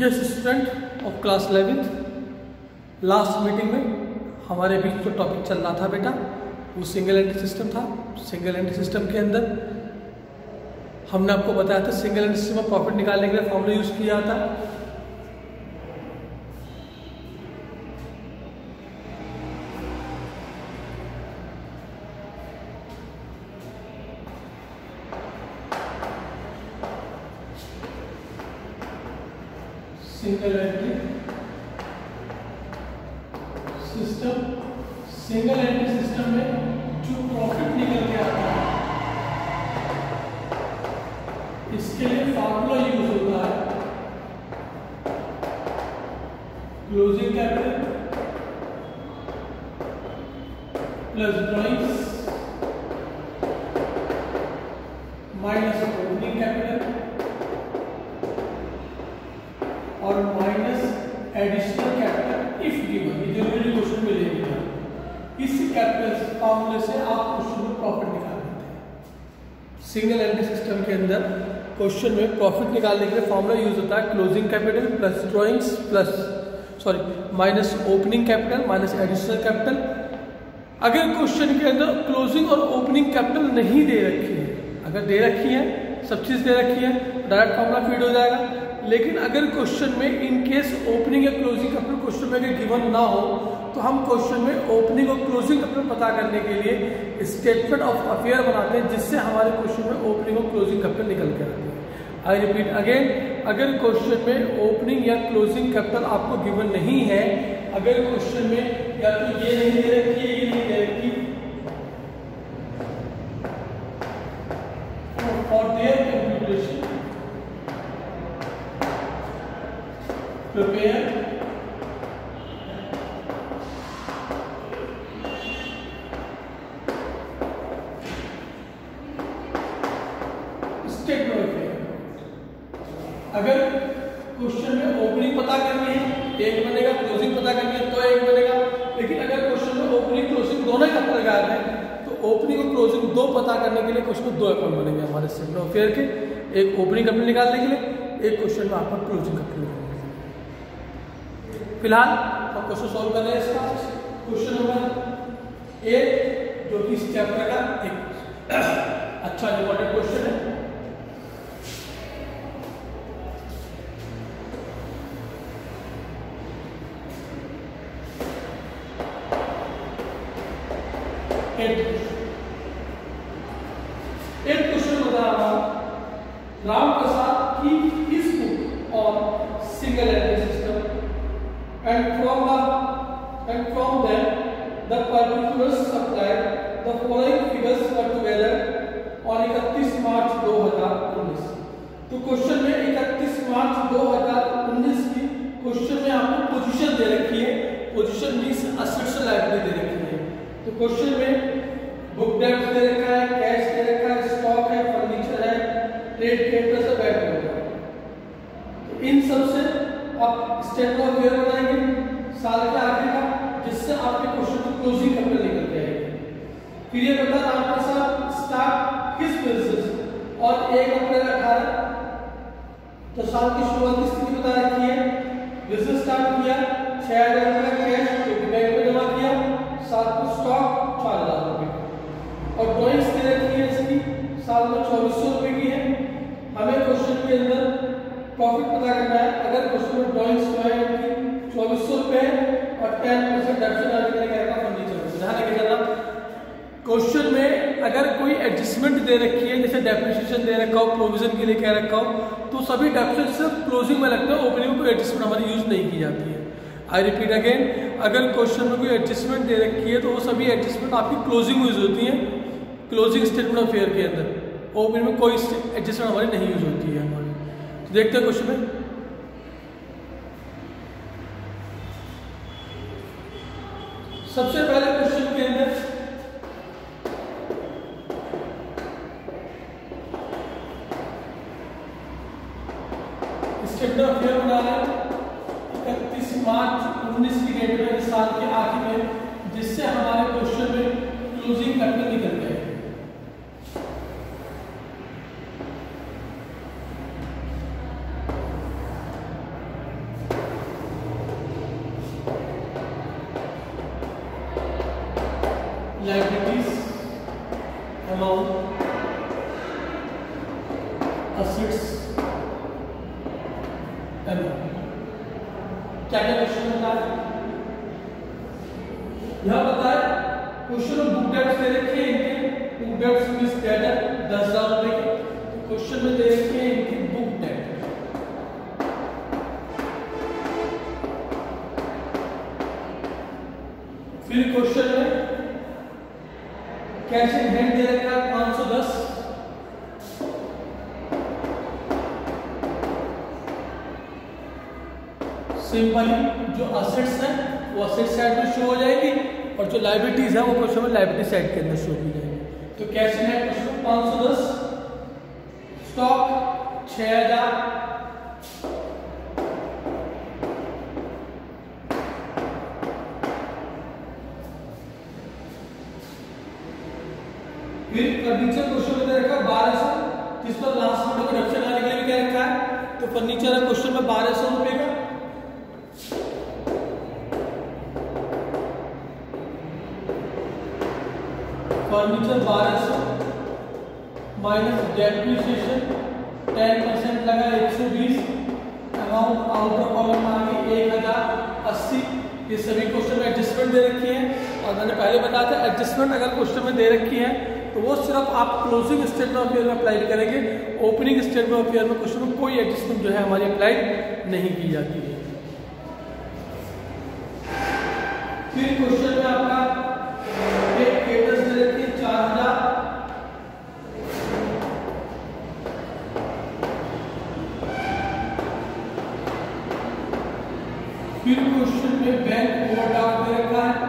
Yes student of class eleventh last meeting में हमारे बीच जो टॉपिक चल रहा था बेटा, वो सिंगल एंट्री सिस्टम था। सिंगल एंट्री सिस्टम के अंदर हमने आपको बताया था सिंगल एंट्री सिस्टम में प्रॉफिट निकालने के लिए फॉर्मूला यूज़ किया था। Single entry system single entry system में जो प्रॉफिट निकल के आता है। इसके लिए फार्मूला यूज़ होता है। क्लोजिंग कैपिटल प्लस ड्रॉइंग्स फॉर्मूले से आप क्वेश्चन में प्रॉफिट निकाल लेते हैं। सिंगल एंट्री सिस्टम के अंदर क्वेश्चन में प्रॉफिट निकालने के लिए फॉर्मूला यूज़ होता है closing capital plus drawings plus sorry minus opening capital minus additional capital अगर क्वेश्चन के अंदर क्लोजिंग और ओपनिंग कैपिटल नहीं दे रखी है, अगर दे रखी है, सब चीज़ दे रखी है डायरेक्ट फॉर्मूला फ़ीड हो जाएगा। लेकिन अगर क्वेश्चन में इन केस ओपनिंग या क्लोजिंग कैपिटल क्वेश्चन में अगर गिवन ना हो तो हम क्वेश्चन में ओपनिंग और क्लोजिंग कैपिटल पता करने के लिए स्टेटमेंट ऑफ़ अफेयर बनाते हैं, जिससे हमारे क्वेश्चन में ओपनिंग और क्लोजिंग कैपिटल निकल के आते हैं। आई रिपीट अगेन अगर क्वेश्चन में ओपनिंग या क्लोजिंग कैपिटल आपको गिवन नहीं है, अगर क्वेश्चन में या तो ये नहीं दे रखी है ये नहीं दे रखी for their computation, prepare statement अगर क्वेश्चन में ओपनिंग पता करनी है, एक बनेगा क्लोजिंग पता करनी है तो एक बनेगा। लेकिन अगर क्वेश्चन में ओपनिंग क्लोजिंग दोनों ही कैपिटल गायब है तो ओपनिंग और क्लोजिंग दो पता करने के लिए क्वेश्चन में दो अकाउंट बनेंगे हमारे सिग्नल फेयर के। एक ओपनिंग कैपिटल निकालने के लिए, एक क्वेश्चन में आपका क्लोजिंग कैपिटल निकालने के लिए। फ़िलहाल हम क्वेश्चन सॉल्व कर रहे हैं इसका। क्वेश्चन नंबर एक, जो कि इस चैप्टर का एक अच्छा इंपॉर्टेंट एक क्वेश्चन बता रहा राम प्रसाद की इस book on single entry system and from the end from them the particulars supplied the following figures were together on 31 March 2019 तो क्वेश्चन में 31 मार्च 2019 की क्वेश्चन में आपको पोजीशन दे रखी है। पोजीशन मींस असेट्स लायबिलिटी दे रखी है। तो क्वेश्चन में बुक डेप्ट दे रखा है कैश दे रखा है स्टॉक है फर्नीचर है ट्रेड कैपिटल से बैंक होगा तो इन सबसे आप स्टेटमेंट ऑफ़ वेयर बनाएँगे, साल के आखिर का, जिससे आपके क्वेश्चन की क्लोजिंग कैपिटल निकल के आएगी। फिर ये बता, आपके साथ स्टार्ट किस बिज़नेस और एक अप्रैल अठारह तो साल की शुरुआत की स्थिति बता रखी है? बिज़नेस स्टार्ट किया, छह हज़ार रुपये प्रॉफिट पता करना है। अगर क्वेश्चन में ड्रॉइंग्स जो है उनकी चौबीस सौ रुपये और टेन परसेंट डेप्शन आने के लिए क्या फर्नीचर ध्यान रखे चलना क्वेश्चन में अगर कोई एडजस्टमेंट दे रखी है, जैसे डेप्रिसिएशन दे रखा हो प्रोविज़न के लिए कह रखा हो तो सभी डेप्शन सिर्फ़ क्लोजिंग में लगता है ओपनिंग में कोई एडजस्टमेंट हमारी यूज़ नहीं की जाती है। आई रिपीट अगेन अगर क्वेश्चन में कोई एडजस्टमेंट दे रखी है तो वो सभी एडजस्टमेंट आपकी क्लोजिंग यूज़ होती है। क्लोजिंग स्टेटमेंट ऑफ़ फेयर के अंदर। ओपनिंग में कोई एडजस्टमेंट हमारी नहीं यूज़ होती है हमारी। देखते हैं क्वेश्चन में। सबसे पहले क्वेश्चन के अंदर स्टेटमेंट ऑफ़ फेयर बना रहे हैं इकतीस मार्च उन्नीस की डेट में इस साल के आखिर में जिससे हमारे क्वेश्चन में क्लोजिंग कैपिटल निकल गए liabilities amount assets amount क्या क्या क्वेश्चन बता है यह बता है क्वेश्चन बुक डेट्स दे रखे हैं इनके। बुक डेट्स मींस डेटर दस हज़ार रुपए के। तो क्वेश्चन में दे रखे हैं इनकी। जो असेट्स हैं, वो असेट साइड में शो हो जाएगी और जो लाइबिलिटीज है, वो क्वेश्चन में लाइबिलिटी साइड के अंदर शो की जाएगी। तो इन हैंड क्वेश्चन पाँच सौ दस। स्टॉक छह हज़ार। फिर फर्नीचर क्वेश्चन में रखा बारह सौ। जिस पर लास्ट में के लिए क्या रखा है? तो फर्नीचर क्वेश्चन में बारह सौ रुपए का। फर्नीचर बारह सौ माइनस डेप्रिसिएशन टेन परसेंट लगा एक सौ बीस. अमाउंट आउटर कॉलम आ गई एक हज़ार अस्सी. ये सभी क्वेश्चन में एडजस्टमेंट दे रखी है. और मैंने पहले बताया था एडजस्टमेंट अगर क्वेश्चन में दे रखी है तो वो सिर्फ़ आप क्लोजिंग स्टेटमेंट ऑफ़ ईयर में अप्लाई करेंगे. ओपनिंग स्टेटमेंट ऑफ़ ईयर में क्वेश्चन में कोई एडजस्टमेंट जो है हमारी अप्लाई नहीं की जाती है. फिर क्वेश्चन में आपका एक केटस दे रखी है चार हज़ार फिर क्वेश्चन में बैंक ओवरड्राफ्ट दे रखा है बैंक ओवरड्राफ्ट क्वेश्चन दे रखा है आपका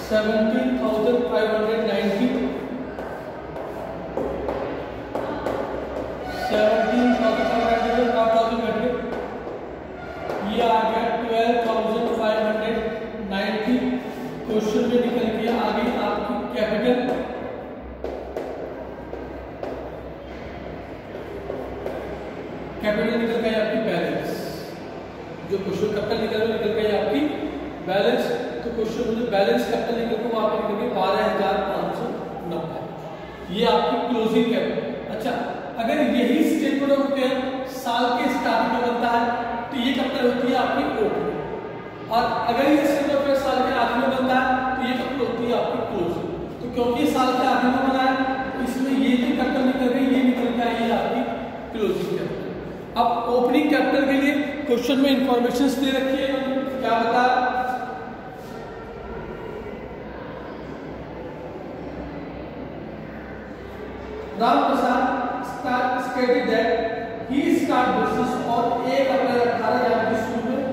seventeen thousand five hundred ninety seventeen thousand five hundred five thousand hundred ये आ गया twelve thousand five hundred ninety question में निकल गया आगे आपकी कैपिटल कैपिटल निकल गई आपकी बैलेंस जो क्वेश्चन कैपिटल निकल निकल गई आपकी बैलेंस क्वेश्चन में बैलेंस कैपिटल निकल गया वो आपकी निकल बारह हज़ार पाँच सौ नब्बे ये आपकी क्लोजिंग कैपिटल अच्छा अगर यही स्टेटमेंट ऑफ़ अफेयर साल के स्टार्टिंग में बनता है तो ये कैपिटल होती है आपकी ओपनिंग और अगर ये स्टेटमेंट ऑफ़ अफेयर साल के आखिर में बनता है तो ये कैपिटल होती है आपकी क्लोजिंग तो क्योंकि साल के आखिर में बना है तो इसमें ये जो कैपिटल निकल गई ये निकल के आई है आपकी क्लोजिंग कैपिटल अब ओपनिंग कैपिटल के लिए क्वेश्चन में इंफॉर्मेशन दे रखी है क्या बता Ram Prasad stated that he start business और एक अप्रैल अठारह हज़ार की शुरू में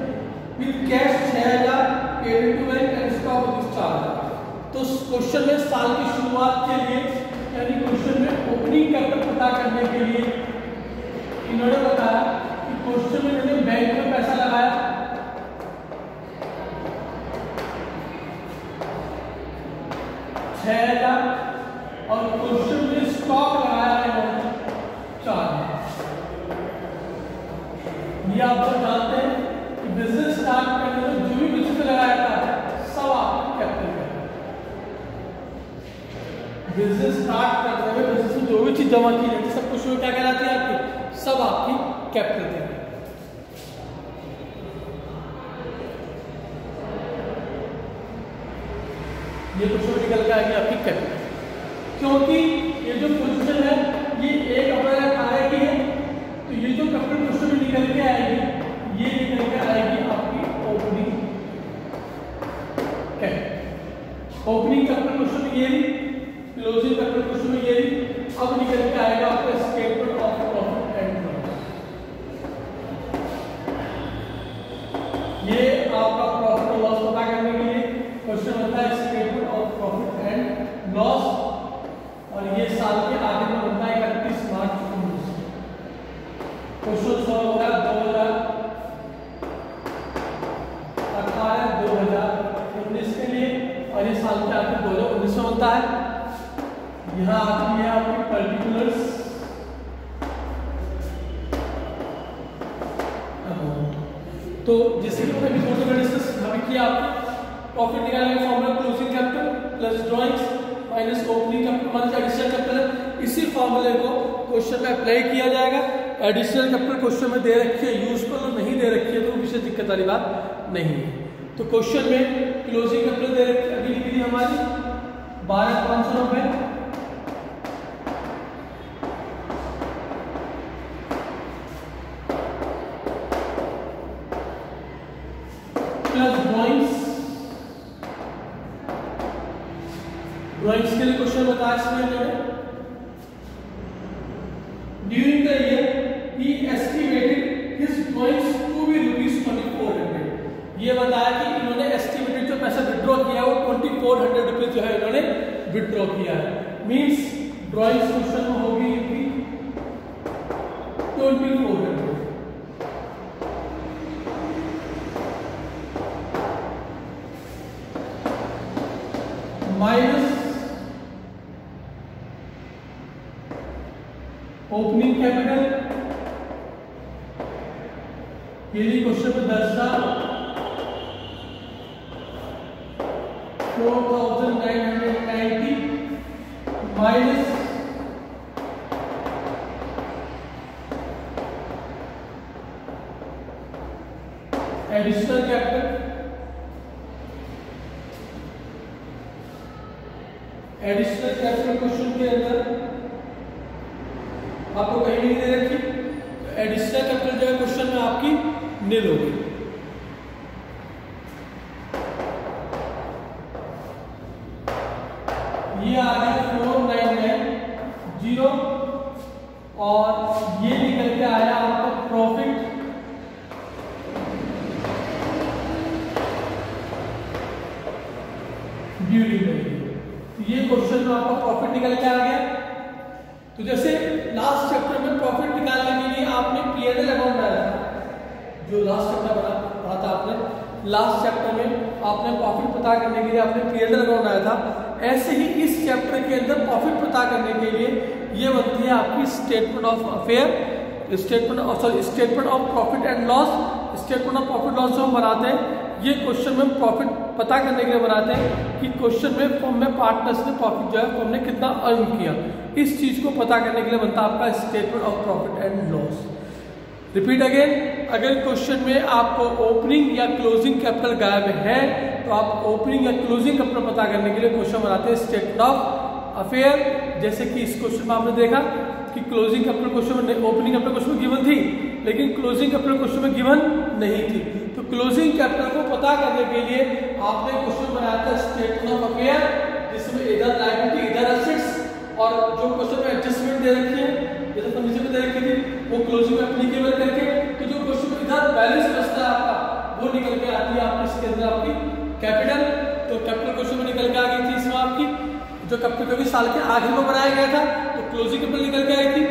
विद कैश छह हज़ार paid to bank and stock rupees चार हज़ार तो क्वेश्चन में साल की शुरुआत के लिए, यानी क्वेश्चन में ओपनिंग कैपिटल पता करने के लिए, इन्होंने बताया कि क्वेश्चन में इन्होंने बैंक में पैसा लगाया। छह हज़ार, और क्वेश्चन में स्टॉक लगाया है चार ये आप लोग जानते हैं कि बिज़नेस स्टार्ट करने में जो भी बिज़नेस लगाया था सब आपकी कैपिटल है बिज़नेस स्टार्ट करने में बिज़नेस में जो भी चीज़ जमा की जाती है, सब कुछ क्या कहलाती है आपकी? सब आपकी कैपिटल है। ये क्वेश्चन निकल के आएगी आपकी कैपिटल क्योंकि ये जो पोजीशन है, ये एक अप्रैल अठारह की है तो ये जो कैपिटल क्वेश्चन में निकल के आएगी, ये निकल के आएगी आपकी opening capital opening capital question ये क्लोजिंग कैपिटल क्वेश्चन में ये अब निकल के आएगा लॉस और ये साल के आगे में बनता है इकतीस मार्च उन्नीस क्वेश्चन सॉल्व होगा दो हज़ार अठारह दो हज़ार उन्नीस के लिए और ये साल के आगे दो हज़ार उन्नीस में होता है यहाँ आती है आपकी पर्टिकुलर्स तो जैसे कि मैंने थोड़ी देर डिस्कस अभी किया आपने प्रॉफिट निकालने का formula closing capital plus drawings minus opening capital minus additional capital इसी फॉर्मूले को क्वेश्चन में अप्लाई किया जाएगा। एडिशनल कैपिटल क्वेश्चन में दे रखी है यूजफुल और नहीं दे रखी है तो विशेष दिक्कत वाली बात नहीं है। तो क्वेश्चन में क्लोजिंग कैपिटल दे रखी अभी थी हमारी बारह पाँच सौ रुपए प्लस ड्रॉइंग्स ड्रॉइंग्स के लिए क्वेश्चन बताया इसमें during the year he estimated his drawings to be rupees twenty four hundred ये बताया कि इन्होंने एस्टिमेटेड जो पैसा विड्रॉ किया वो ट्वेंटी फोर हंड्रेड रुपीज़ जो है इन्होंने विड्रॉ किया है मीन्स ड्राइंग्स क्वेश्चन में होगी इनकी twenty four hundred minus opening capital यदि क्वेश्चन में दर्शा four thousand nine hundred ninety minus additional capital additional capital question के अंदर आपको कहीं नहीं दे रखी तो एडिशनल कैपिटल जो है क्वेश्चन में आपकी नील होगी। ये आ गया फोर नाइन नाइन ज़ीरो और ये निकल के आया आपका प्रॉफिट ड्यूरिंग द ईयर ये क्वेश्चन में आपका प्रॉफिट निकल के आ गया। तो जैसे लास्ट चैप्टर में प्रॉफिट निकालने के लिए आपने पीएनएल अकाउंट डाला जो लास्ट चैप्टर बना पढ़ा था आपने। लास्ट चैप्टर में आपने प्रॉफिट पता करने के लिए आपने पीएनएल अकाउंट डाला था। ऐसे ही इस चैप्टर के अंदर प्रॉफिट पता करने के लिए ये बनती है आपकी statement of affair statement of sorry statement of profit and loss statement of profit loss जो हम बनाते हैं, ये क्वेश्चन में प्रॉफिट पता करने के लिए बनाते हैं कि क्वेश्चन में फॉर्म में पार्टनर्स ने प्रॉफिट जो है फॉर्म ने कितना अर्न किया। इस चीज़ को पता करने के लिए बनता है आपका statement of profit and loss repeat again अगर क्वेश्चन में आपको ओपनिंग या क्लोजिंग कैपिटल गायब है तो आप ओपनिंग या क्लोजिंग कैपिटल पता करने के लिए क्वेश्चन बनाते हैं स्टेटमेंट ऑफ़ अफेयर जैसे कि इस क्वेश्चन में आपने देखा कि क्लोजिंग कैपिटल क्वेश्चन में ओपनिंग कैपिटल क्वेश्चन में गिवन थी, लेकिन क्लोजिंग कैपिटल क्वेश्चन में गिवन नहीं थी। क्लोजिंग चैप्टर को पता करने के लिए आपने क्वेश्चन बनाया था स्टेटमेंट ऑफ़ अफेयर जिसमें इधर लाइबिलिटी इधर एसेट्स और जो क्वेश्चन में एडजस्टमेंट दे रखी है जैसे फर्नीचर में दे रखी थी, वो क्लोजिंग में एप्लीकेबल करके तो जो क्वेश्चन में इधर बैलेंस बचता है आपका, वो निकल के आती है आपकी, इसके अंदर आपकी कैपिटल तो कैपिटल क्वेश्चन में निकल के आ गई थी इसमें आपकी, जो कैपिटल कभी साल के आखिर में बनाया गया था तो क्लोजिंग कैपिटल निकल के आई थी,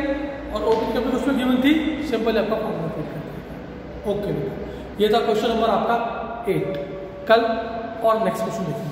और ओपनिंग कैपिटल उसमें गिवन थी सिंपल आपका फॉर्मूला ओके ये था क्वेश्चन नंबर आपका एट। कल और नेक्स्ट क्वेश्चन देखेंगे